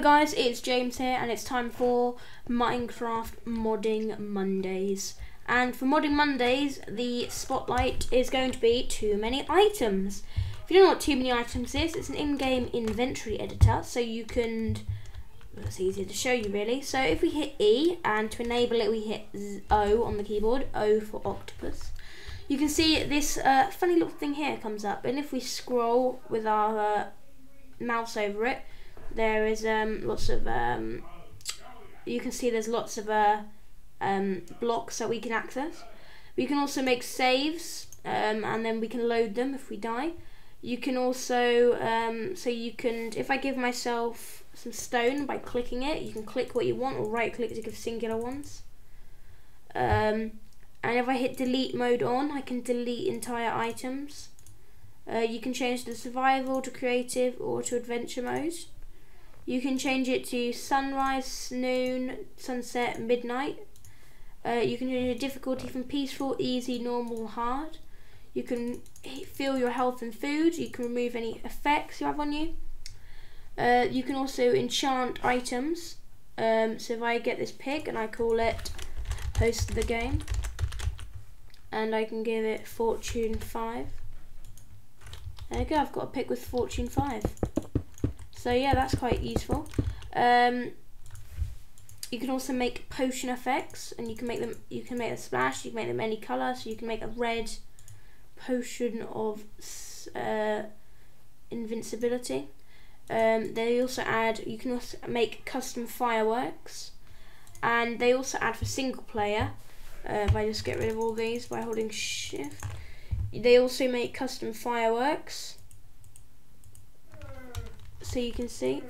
guys, it's James here and it's time for Minecraft Modding Mondays. And for Modding Mondays, the spotlight is going to be too many items. If you don't know what too many items is, it's an in-game inventory editor, so you can, well, it's easier to show you really. So if we hit E, and to enable it we hit O on the keyboard, O for octopus. You can see this uh, funny little thing here comes up, and if we scroll with our uh, mouse over it, there is um, lots of um, you can see there's lots of uh, um, blocks that we can access. We can also make saves um, and then we can load them if we die. You can also um, so you can if I give myself some stone by clicking it, you can click what you want or right click to give singular ones. Um, and if I hit delete mode on, I can delete entire items. Uh, you can change the survival to creative or to adventure mode. You can change it to sunrise, noon, sunset, midnight. Uh, you can change the difficulty from peaceful, easy, normal, hard. You can feel your health and food. You can remove any effects you have on you. Uh, you can also enchant items. Um, so if I get this pig and I call it host of the game, and I can give it fortune 5. There you go, I've got a pick with fortune 5. So yeah, that's quite useful. Um, you can also make potion effects, and you can make them. You can make a splash. You can make them any color. So you can make a red potion of uh, invincibility. Um, they also add. You can also make custom fireworks, and they also add for single player. Uh, if I just get rid of all these by holding shift, they also make custom fireworks so you can see.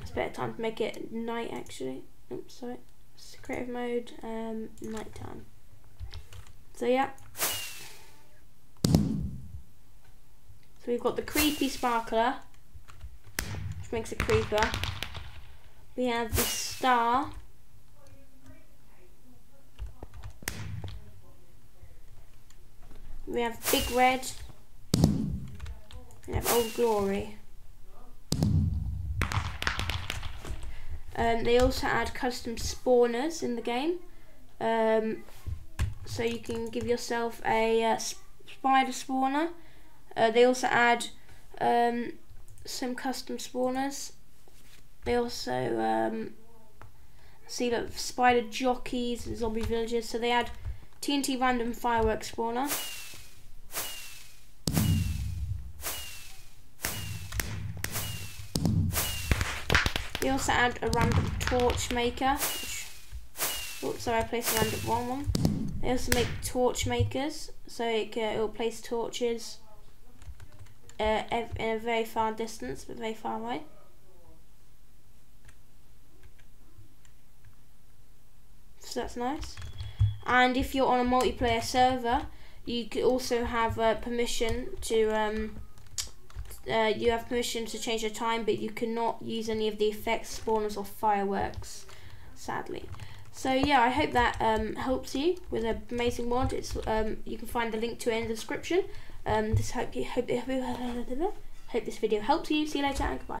It's better time to make it night actually. Oops, sorry. It's creative mode, um, night time. So yeah. So we've got the creepy sparkler, which makes a creeper. We have the star. We have Big Red. We have Old Glory. Um, they also add custom spawners in the game. Um, so you can give yourself a uh, spider spawner. Uh, they also add um, some custom spawners. They also um, see that spider jockeys and zombie villagers. So they add TNT random fireworks spawner. We also add a random torch maker. Oops, sorry, I placed a random wrong one. They also make torch makers, so it, uh, will place torches uh, in a very far distance, but very far away. So that's nice. And if you're on a multiplayer server, you could also have uh, permission to um, uh, you have permission to change the time, but you cannot use any of the effects, spawners, or fireworks, sadly. So yeah, I hope that um, helps you with an amazing mod. It's um, you can find the link to it in the description. Um, this hope you hope hope this video helps you. See you later and goodbye.